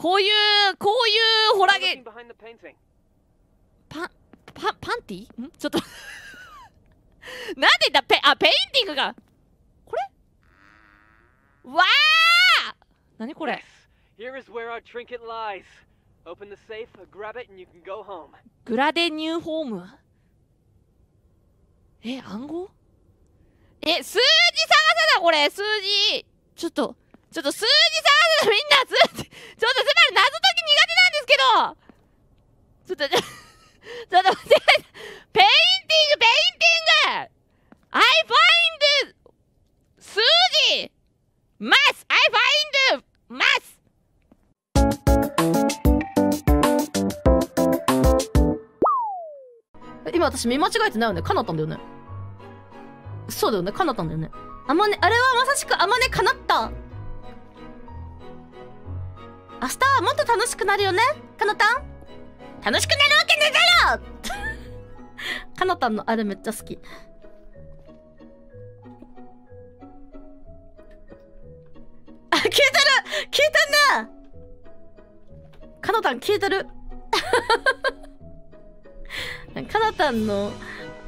こういうこういうホラゲ.パンパンパンティ？ん？ちょっと。なんで言ったペあ painting が？これ？わあ何これ？Here is where our trinket lies. Open the safe, grab it, and you can go home. Grab it and you home？え暗号？え数字探さなこれ！数字。ちょっとちょっと数字探さなみんな！数字ちょっとつまり謎解き苦手なんですけど。ちょっと ちょっと待って painting painting。I find 数字 Math I find Math え今私見間違えてないよね。叶ったんだよね。そうだよね。叶ったんだよね。あまねあれはまさしくあまね叶った。明日はもっと楽しくなるよねかなたん。楽しくなるわけねえだよ かなたんのあれめっちゃ好き。あ消えてる！消えてんねかなたん消えてる。かなたんの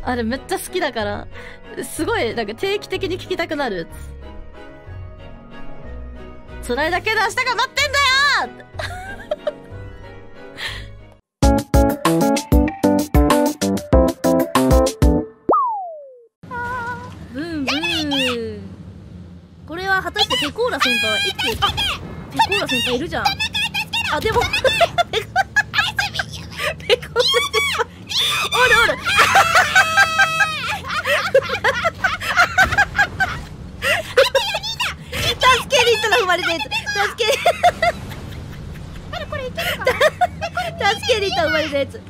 あれめっちゃ好きだからすごいなんか定期的に聞きたくなるやつ。辛いだけで明日が待ってんだよ！ブンブンこれは果たしてペコーラ先輩は一気にペコーラ先輩い。るじゃんあでもペコーラ先輩おるおる助けに行ったら生まれたやつ助けに助けに行った生まれたやつ。